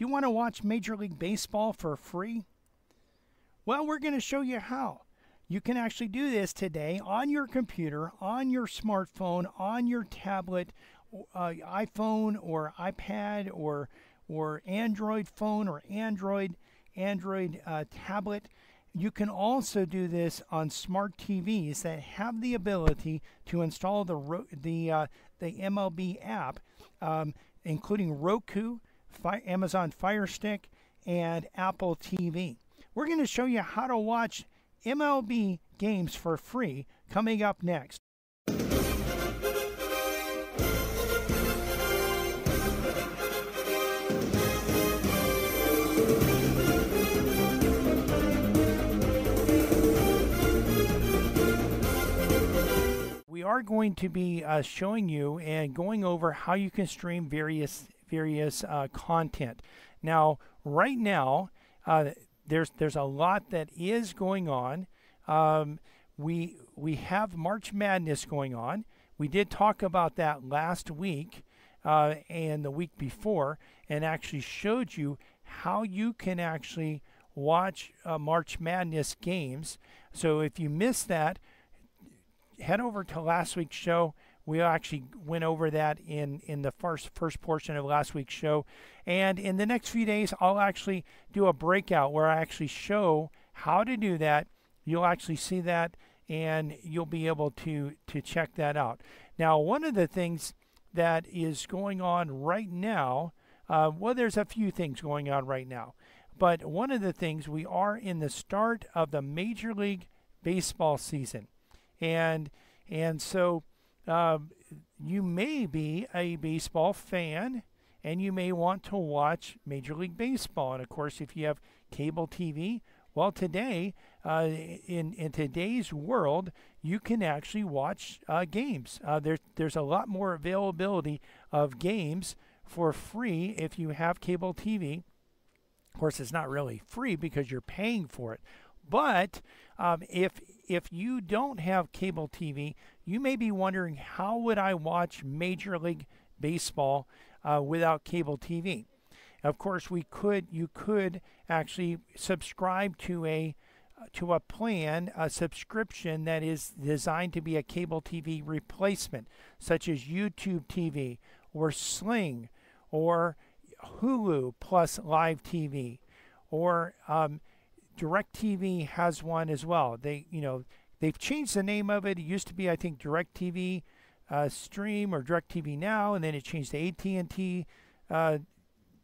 you want to watch Major League Baseball for free? Well, we're going to show you how. You can actually do this today on your computer, on your smartphone, on your tablet, uh, iPhone or iPad or or Android phone or Android Android uh, tablet. You can also do this on smart TVs that have the ability to install the the uh, the MLB app, um, including Roku, Fi- Amazon Fire Stick, and Apple TV. We're going to show you how to watch MLB games for free coming up next. we are going to be uh, showing you and going over how you can stream various various uh, content. Now, right now, uh, there's there's a lot that is going on. Um, we we have March Madness going on. We did talk about that last week uh, and the week before, and actually showed you how you can actually watch uh, March Madness games. So if you missed that, head over to last week's show. We actually went over that in, in the first first portion of last week's show. And in the next few days, I'll actually do a breakout where I actually show how to do that. You'll actually see that and you'll be able to, to check that out. Now, one of the things that is going on right now, uh, well, there's a few things going on right now. But one of the things, we are in the start of the Major League Baseball season. And, and so um, you may be a baseball fan and you may want to watch Major League Baseball. And of course, if you have cable TV, well, today, uh, in, in today's world, you can actually watch uh, games. Uh, there, there's a lot more availability of games for free if you have cable TV. Of course, it's not really free because you're paying for it. But um, if if you don't have cable TV, you may be wondering how would I watch Major League Baseball uh, without cable TV? Of course, we could you could actually subscribe to a to a plan, a subscription that is designed to be a cable TV replacement, such as YouTube TV or Sling or Hulu plus live TV or um, DirecTV has one as well. They, you know, they've changed the name of it. It used to be, I think, DirecTV uh, Stream or DirecTV Now, and then it changed to AT&T uh,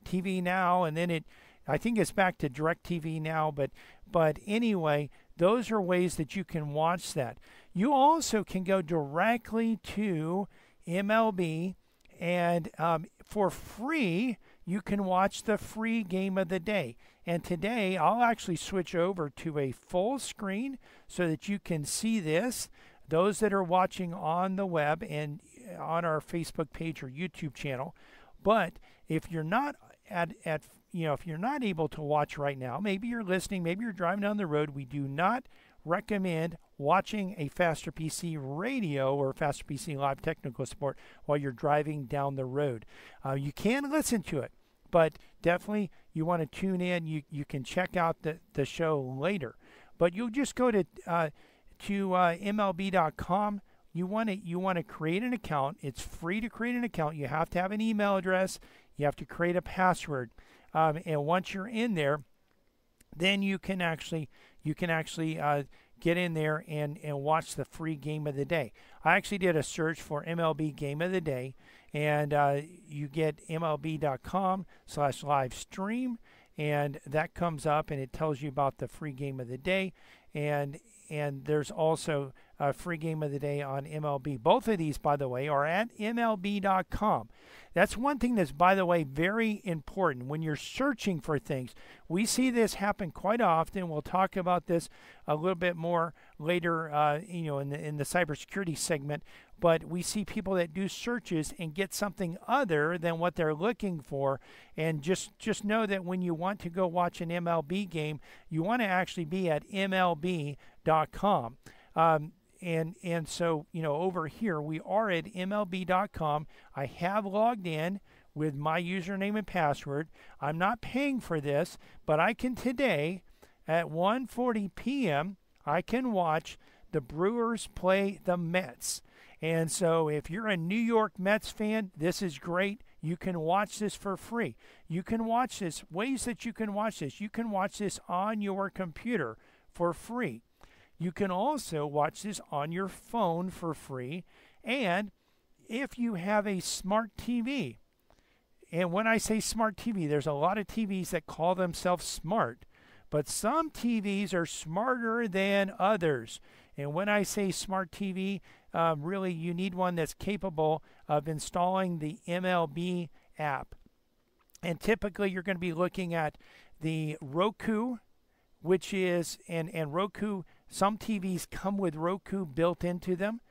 TV Now, and then it, I think it's back to DirecTV Now. But, but anyway, those are ways that you can watch that. You also can go directly to MLB, and um, for free, you can watch the free game of the day. And today I'll actually switch over to a full screen so that you can see this. Those that are watching on the web and on our Facebook page or YouTube channel. But if you're not at, at you know, if you're not able to watch right now, maybe you're listening, maybe you're driving down the road, we do not recommend watching a Faster PC radio or Faster PC live technical support while you're driving down the road. Uh, you can listen to it, but definitely you want to tune in. You you can check out the, the show later, but you'll just go to uh, to uh, MLB.com. You want to you want to create an account. It's free to create an account. You have to have an email address. You have to create a password, um, and once you're in there, then you can actually you can actually uh, get in there and, and watch the free game of the day. I actually did a search for MLB game of the day, and uh, you get mlb.com slash live stream and that comes up and it tells you about the free game of the day. And and there's also a free game of the day on MLB. Both of these, by the way, are at MLB.com. That's one thing that's, by the way, very important when you're searching for things. We see this happen quite often. We'll talk about this a little bit more later, uh, you know, in the in the cybersecurity segment but we see people that do searches and get something other than what they're looking for and just just know that when you want to go watch an MLB game you want to actually be at mlb.com um, and and so you know over here we are at mlb.com i have logged in with my username and password. I'm not paying for this, but I can today at 1:40 p.m. I can watch the Brewers play the Mets. And so if you're a New York Mets fan, this is great. You can watch this for free. You can watch this ways that you can watch this. You can watch this on your computer for free. You can also watch this on your phone for free. And if you have a smart TV, and when I say smart TV, there's a lot of TVs that call themselves smart, but some TVs are smarter than others. And when I say smart TV, um, really you need one that's capable of installing the MLB app. And typically you're going to be looking at the Roku, which is, and, and Roku, some TVs come with Roku built into them.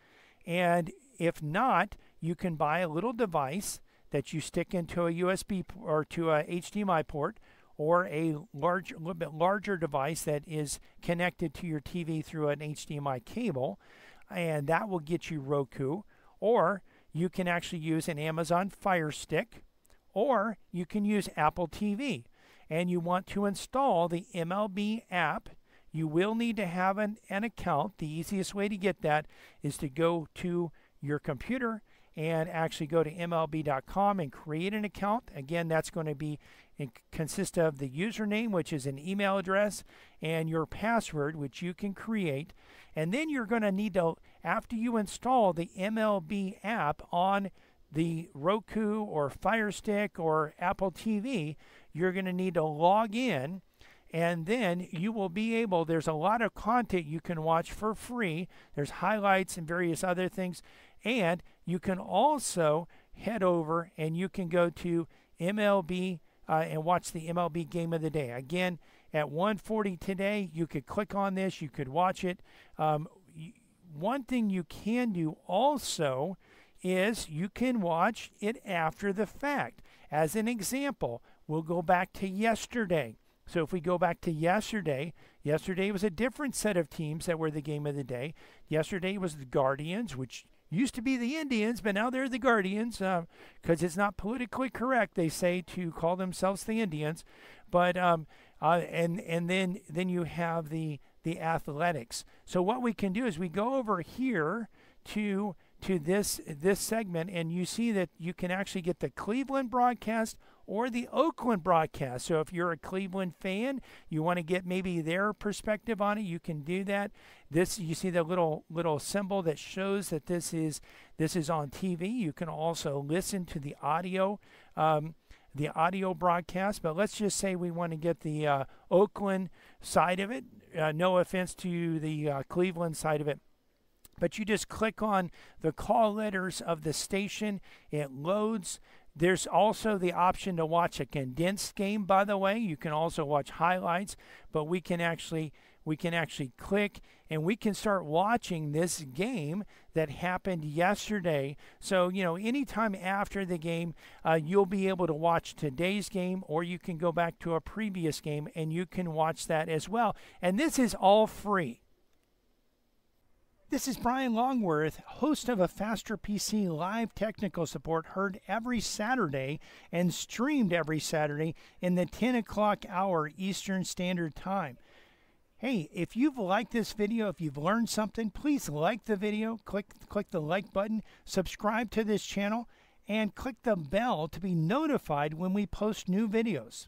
And if not, you can buy a little device that you stick into a USB or to a HDMI port or a large, a little bit larger device that is connected to your TV through an HDMI cable, and that will get you Roku. Or you can actually use an Amazon Fire Stick, or you can use Apple TV. And you want to install the MLB app. You will need to have an, an account. The easiest way to get that is to go to your computer and actually go to MLB.com and create an account. Again, that's going to be consist of the username, which is an email address, and your password, which you can create. And then you're going to need to, after you install the MLB app on the Roku or Fire Stick or Apple TV, you're going to need to log in and then you will be able there's a lot of content you can watch for free there's highlights and various other things and you can also head over and you can go to MLB uh, and watch the MLB game of the day. Again, at 1:40 today, you could click on this. You could watch it. Um, one thing you can do also is you can watch it after the fact. As an example, we'll go back to yesterday. So if we go back to yesterday, yesterday was a different set of teams that were the game of the day. Yesterday was the Guardians, which used to be the Indians, but now they're the Guardians because uh, it's not politically correct. They say to call themselves the Indians, but um, uh, and and then then you have the the Athletics. So what we can do is we go over here to to this this segment, and you see that you can actually get the Cleveland broadcast or the Oakland broadcast. So if you're a Cleveland fan, you want to get maybe their perspective on it, you can do that. This you see the little little symbol that shows that this is this is on TV. You can also listen to the audio. Um, the audio broadcast, but let's just say we want to get the uh, Oakland side of it. Uh, no offense to the uh, Cleveland side of it but you just click on the call letters of the station. It loads. There's also the option to watch a condensed game, by the way. You can also watch highlights, but we can actually we can actually click and we can start watching this game that happened yesterday. So, you know, anytime after the game, uh, you'll be able to watch today's game or you can go back to a previous game and you can watch that as well. And this is all free. This is Brian Longworth, host of a Faster PC live technical support heard every Saturday and streamed every Saturday in the 10 o'clock hour Eastern Standard Time. Hey, if you've liked this video, if you've learned something, please like the video, click, click the like button, subscribe to this channel, and click the bell to be notified when we post new videos.